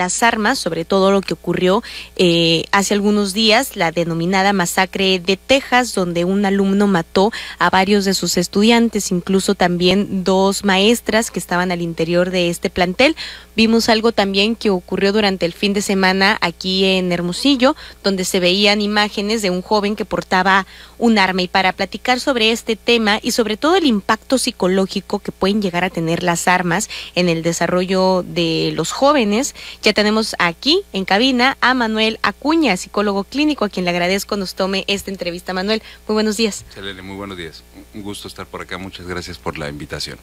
las armas, sobre todo lo que ocurrió eh, hace algunos días, la denominada masacre de Texas, donde un alumno mató a varios de sus estudiantes, incluso también dos maestras que estaban al interior de este plantel. Vimos algo también que ocurrió durante el fin de semana aquí en Hermosillo, donde se veían imágenes de un joven que portaba un arma. Y para platicar sobre este tema y sobre todo el impacto psicológico que pueden llegar a tener las armas en el desarrollo de los jóvenes, ya tenemos aquí en cabina a Manuel Acuña, psicólogo clínico, a quien le agradezco nos tome esta entrevista. Manuel, muy buenos días. Selene, muy buenos días. Un gusto estar por acá. Muchas gracias por la invitación.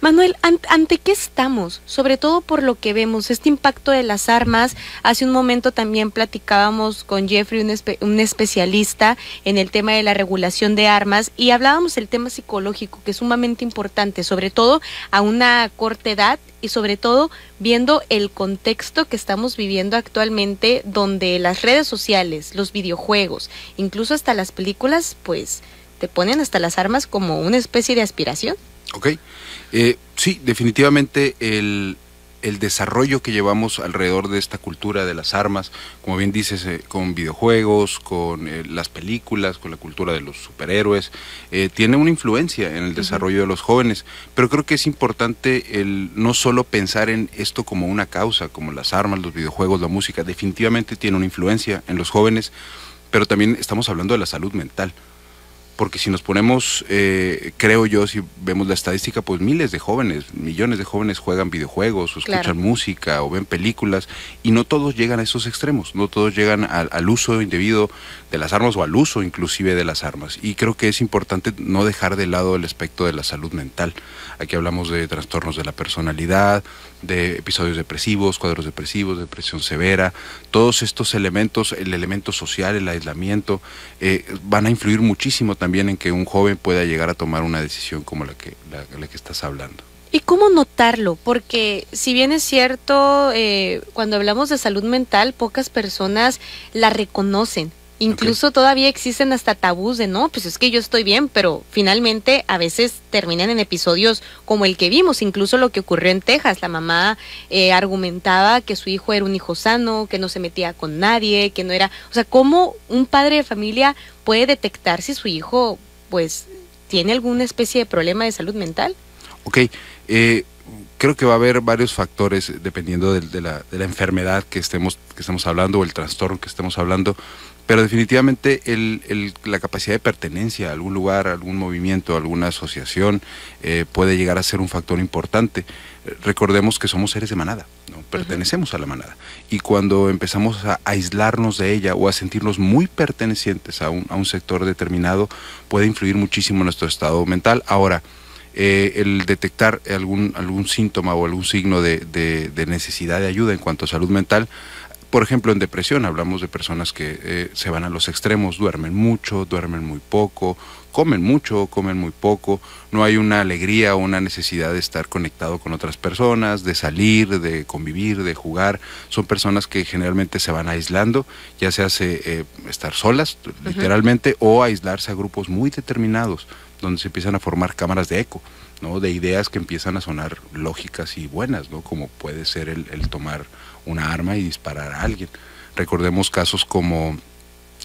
Manuel, ¿ante qué estamos? Sobre todo por lo que vemos, este impacto de las armas. Hace un momento también platicábamos con Jeffrey, un, especialista en el tema de la regulación de armas, y hablábamos del tema psicológico, que es sumamente importante, sobre todo a una corta edad y sobre todo viendo el contexto que estamos viviendo actualmente, donde las redes sociales, los videojuegos, incluso hasta las películas, pues te ponen hasta las armas como una especie de aspiración. Ok. Eh, sí, definitivamente el, desarrollo que llevamos alrededor de esta cultura de las armas, como bien dices, eh, con videojuegos, con eh, las películas, con la cultura de los superhéroes, tiene una influencia en el desarrollo de los jóvenes. Pero creo que es importante el no solo pensar en esto como una causa, como las armas, los videojuegos, la música, definitivamente tiene una influencia en los jóvenes, pero también estamos hablando de la salud mental porque si nos ponemos, eh, creo yo, si vemos la estadística, pues miles de jóvenes, millones de jóvenes juegan videojuegos o escuchan música o ven películas y no todos llegan a esos extremos, no todos llegan al, al, uso indebido de las armas o al uso inclusive de las armas. Y creo que es importante no dejar de lado el aspecto de la salud mental. Aquí hablamos de trastornos de la personalidad, de episodios depresivos, cuadros depresivos, depresión severa, todos estos elementos, el elemento social, el aislamiento, eh, van a influir muchísimo también en que un joven pueda llegar a tomar una decisión como la que, la, que estás hablando. ¿Y cómo notarlo? Porque si bien es cierto, eh, cuando hablamos de salud mental, pocas personas la reconocen. Incluso todavía existen hasta tabús de no, pues es que yo estoy bien, pero finalmente a veces terminan en episodios como el que vimos, incluso lo que ocurrió en Texas. La mamá eh, argumentaba que su hijo era un hijo sano, que no se metía con nadie, que no era. O sea, ¿cómo un padre de familia puede detectar si su hijo, pues, tiene alguna especie de problema de salud mental? Ok. Eh, creo que va a haber varios factores dependiendo de, la, de la enfermedad que estemos, que estemos hablando o el trastorno que estemos hablando pero definitivamente el, la capacidad de pertenencia a algún lugar, a algún movimiento, a alguna asociación eh, puede llegar a ser un factor importante. Recordemos que somos seres de manada, ¿no? pertenecemos a la manada. Y cuando empezamos a aislarnos de ella o a sentirnos muy pertenecientes a un, a un sector determinado, puede influir muchísimo en nuestro estado mental. Ahora, eh, el detectar algún, algún síntoma o algún signo de, de, necesidad de ayuda en cuanto a salud mental, por ejemplo, en depresión hablamos de personas que eh, se van a los extremos, duermen mucho, duermen muy poco, comen mucho, comen muy poco, no hay una alegría o una necesidad de estar conectado con otras personas, de salir, de convivir, de jugar. Son personas que generalmente se van aislando, ya se hace eh, estar solas, literalmente, o aislarse a grupos muy determinados, donde se empiezan a formar cámaras de eco. ¿no? de ideas que empiezan a sonar lógicas y buenas, ¿no? como puede ser el, el tomar una arma y disparar a alguien. Recordemos casos como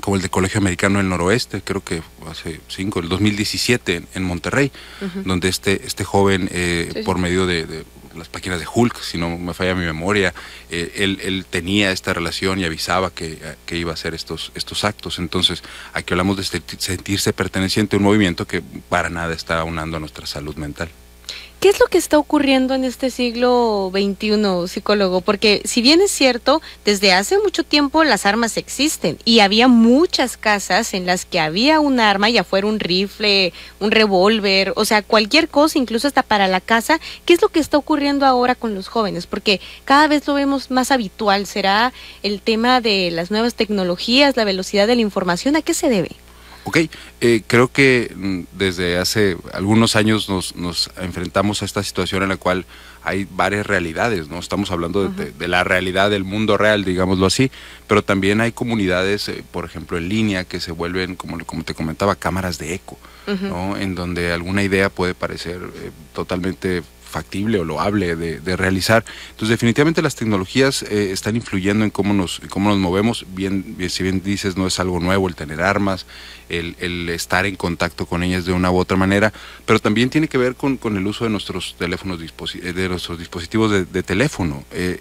como el de Colegio Americano del Noroeste, creo que hace cinco, el 2017 en, Monterrey, donde este, este joven, eh, por medio de, las páginas de Hulk, si no me falla mi memoria, eh, él, él, tenía esta relación y avisaba que, que, iba a hacer estos, estos actos. Entonces, aquí hablamos de sentirse perteneciente a un movimiento que para nada está aunando a nuestra salud mental. ¿Qué es lo que está ocurriendo en este siglo XXI, psicólogo? Porque si bien es cierto, desde hace mucho tiempo las armas existen y había muchas casas en las que había un arma, ya fuera un rifle, un revólver, o sea, cualquier cosa, incluso hasta para la casa. ¿Qué es lo que está ocurriendo ahora con los jóvenes? Porque cada vez lo vemos más habitual. ¿Será el tema de las nuevas tecnologías, la velocidad de la información? ¿A qué se debe? Ok, eh, creo que mm, desde hace algunos años nos, nos, enfrentamos a esta situación en la cual hay varias realidades, ¿no? Estamos hablando de, la realidad del mundo real, digámoslo así, pero también hay comunidades, eh, por ejemplo, en línea que se vuelven, como, como te comentaba, cámaras de eco, ¿no? En donde alguna idea puede parecer eh, totalmente factible o loable de, de realizar. Entonces definitivamente las tecnologías eh, están influyendo en cómo nos, cómo nos movemos, bien, si bien dices no es algo nuevo el tener armas, el, el, estar en contacto con ellas de una u otra manera, pero también tiene que ver con, con el uso de nuestros teléfonos, de nuestros dispositivos de, de teléfono. Eh,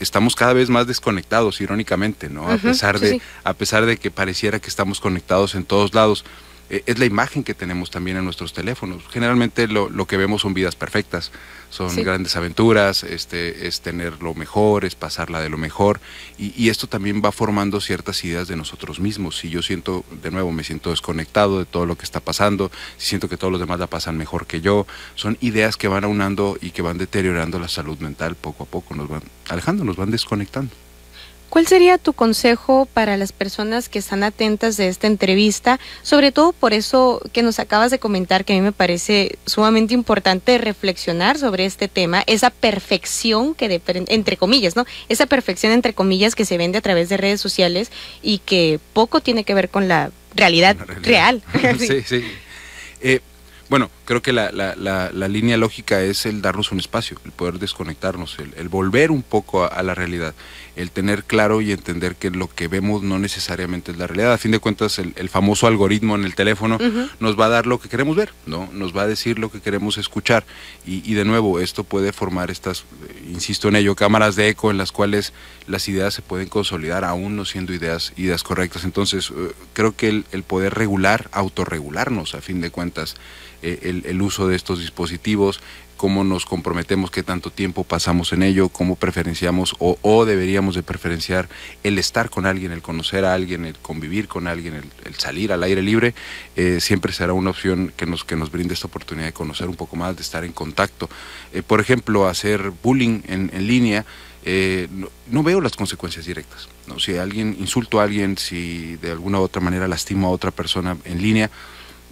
estamos cada vez más desconectados, irónicamente, ¿no? a pesar de, a pesar de que pareciera que estamos conectados en todos lados. Eh, es la imagen que tenemos también en nuestros teléfonos. Generalmente lo, lo que vemos son vidas perfectas, son grandes aventuras, este, es tener lo mejor, es pasarla de lo mejor, y, y, esto también va formando ciertas ideas de nosotros mismos. Si yo siento, de nuevo, me siento desconectado de todo lo que está pasando, si siento que todos los demás la pasan mejor que yo, son ideas que van aunando y que van deteriorando la salud mental poco a poco, nos van alejando, nos van desconectando. ¿Cuál sería tu consejo para las personas que están atentas de esta entrevista? Sobre todo por eso que nos acabas de comentar, que a mí me parece sumamente importante reflexionar sobre este tema, esa perfección que, de, entre comillas, ¿no? Esa perfección, entre comillas, que se vende a través de redes sociales y que poco tiene que ver con la realidad, la realidad. real. sí, sí. Eh, bueno, creo que la, la, la, la, línea lógica es el darnos un espacio, el poder desconectarnos, el, el volver un poco a, a, la realidad, el tener claro y entender que lo que vemos no necesariamente es la realidad. A fin de cuentas, el, el famoso algoritmo en el teléfono uh -huh. nos va a dar lo que queremos ver, ¿no? Nos va a decir lo que queremos escuchar. Y, y de nuevo, esto puede formar estas, insisto en ello, cámaras de eco en las cuales las ideas se pueden consolidar aún no siendo ideas, ideas correctas. Entonces, uh, creo que el, el poder regular, autorregularnos, a fin de cuentas, eh, el, el, uso de estos dispositivos, cómo nos comprometemos, qué tanto tiempo pasamos en ello, cómo preferenciamos o, deberíamos de preferenciar el estar con alguien, el conocer a alguien, el convivir con alguien, el, salir al aire libre, eh, siempre será una opción que nos, que nos brinde esta oportunidad de conocer un poco más, de estar en contacto. Eh, por ejemplo, hacer bullying en, línea. Eh, no, no, veo las consecuencias directas. ¿no? Si alguien insulto a alguien, si de alguna u otra manera lastimo a otra persona en línea,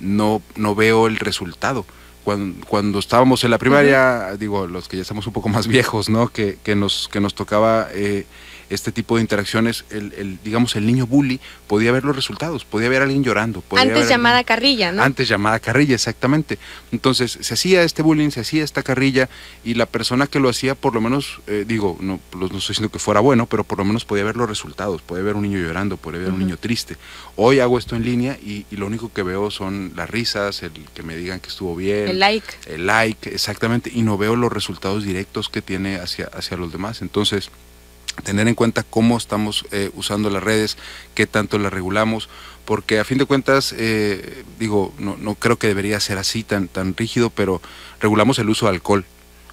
no, no veo el resultado. Cuando, cuando estábamos en la primaria, uh -huh. digo, los que ya estamos un poco más viejos, ¿no? Que, que, nos, que nos tocaba eh, este tipo de interacciones, el, el, digamos, el niño bully podía ver los resultados, podía ver a alguien llorando. Antes llamada alguien, carrilla, ¿no? Antes llamada carrilla, exactamente. Entonces, se hacía este bullying, se hacía esta carrilla, y la persona que lo hacía, por lo menos, eh, digo, no, no estoy diciendo que fuera bueno, pero por lo menos podía ver los resultados, podía ver un niño llorando, podía ver uh -huh. un niño triste. Hoy hago esto en línea y, y, lo único que veo son las risas, el que me digan que estuvo bien. El like. El like, exactamente, y no veo los resultados directos que tiene hacia, hacia los demás. Entonces, tener en cuenta cómo estamos eh, usando las redes, qué tanto las regulamos, porque a fin de cuentas, eh, digo, no, no, creo que debería ser así tan, tan rígido, pero regulamos el uso de alcohol.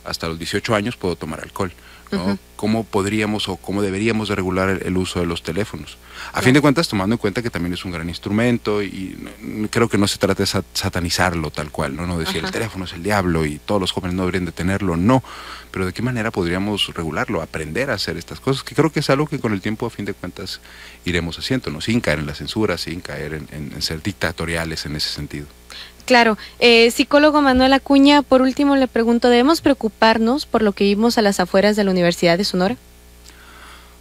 Hasta los 18 años puedo tomar alcohol. ¿No? Uh -huh. ¿Cómo podríamos o cómo deberíamos de regular el, el uso de los teléfonos? A fin de cuentas, tomando en cuenta que también es un gran instrumento y creo que no se trata de satanizarlo tal cual, no, no decir el teléfono es el diablo y todos los jóvenes no deberían de tenerlo, no, pero de qué manera podríamos regularlo, aprender a hacer estas cosas, que creo que es algo que con el tiempo a fin de cuentas iremos haciendo, ¿no? sin caer en la censura, sin caer en, en, en ser dictatoriales en ese sentido. Claro, eh, psicólogo Manuel Acuña, por último le pregunto, ¿debemos preocuparnos por lo que vimos a las afueras de la Universidad de Sonora?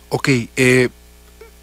Ok, eh,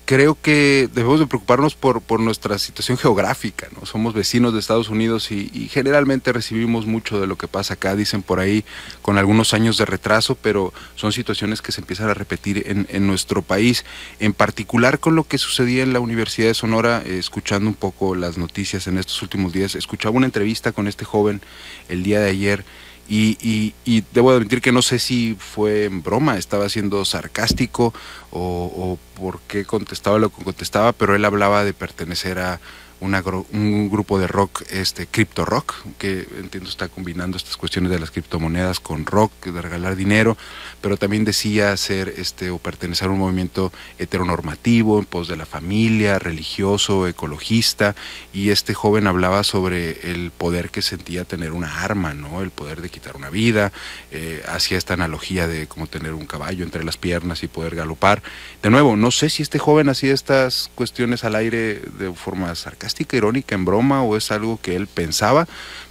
creo que debemos de preocuparnos por, por nuestra situación geográfica, ¿no? Somos vecinos de Estados Unidos y, y, generalmente recibimos mucho de lo que pasa acá, dicen por ahí, con algunos años de retraso, pero son situaciones que se empiezan a repetir en, en nuestro país, en particular con lo que sucedía en la Universidad de Sonora, eh, escuchando un poco las noticias en estos últimos días, escuchaba una entrevista con este joven el día de ayer, y, y, y, debo admitir que no sé si fue en broma, estaba siendo sarcástico o, o por qué contestaba lo que contestaba, pero él hablaba de pertenecer a una, un grupo de rock, este cripto rock, que entiendo está combinando estas cuestiones de las criptomonedas con rock, de regalar dinero, pero también decía ser este o pertenecer a un movimiento heteronormativo en pos de la familia, religioso, ecologista, y este joven hablaba sobre el poder que sentía tener una arma, ¿no? El poder de quitar una vida, eh, hacía esta analogía de como tener un caballo entre las piernas y poder galopar. De nuevo, no sé si este joven hacía estas cuestiones al aire de forma sarcástica irónica, en broma o es algo que él pensaba,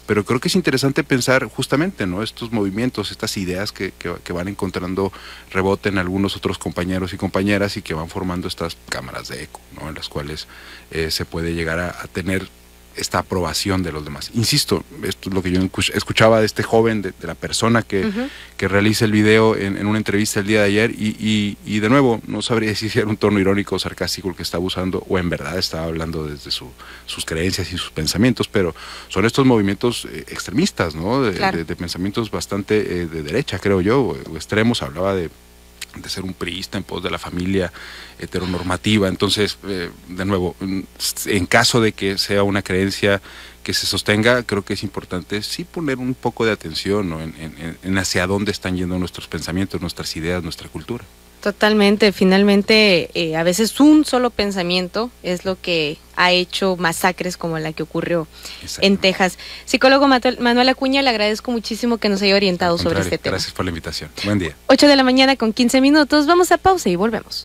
pero creo que es interesante pensar justamente ¿no? estos movimientos, estas ideas que, van encontrando rebote en algunos otros compañeros y compañeras y que van formando estas cámaras de eco, ¿no? en las cuales eh, se puede llegar a, tener esta aprobación de los demás. Insisto, esto es lo que yo escuchaba de este joven, de, la persona que, que, realiza el video en, una entrevista el día de ayer y, y, de nuevo, no sabría si era un tono irónico o sarcástico el que estaba usando o en verdad estaba hablando desde su, sus creencias y sus pensamientos, pero son estos movimientos eh, extremistas, ¿no? De, pensamientos bastante eh, de derecha, creo yo, o extremos, hablaba de de ser un priista en pos de la familia heteronormativa. Entonces, eh, de nuevo, en caso de que sea una creencia que se sostenga, creo que es importante sí poner un poco de atención en hacia dónde están yendo nuestros pensamientos, nuestras ideas, nuestra cultura. Totalmente, finalmente eh, a veces un solo pensamiento es lo que ha hecho masacres como la que ocurrió en Texas. Psicólogo Manuel Acuña, le agradezco muchísimo que nos haya orientado sobre este tema. Gracias por la invitación. Buen día. 8 de la mañana con 15 minutos, vamos a pausa y volvemos.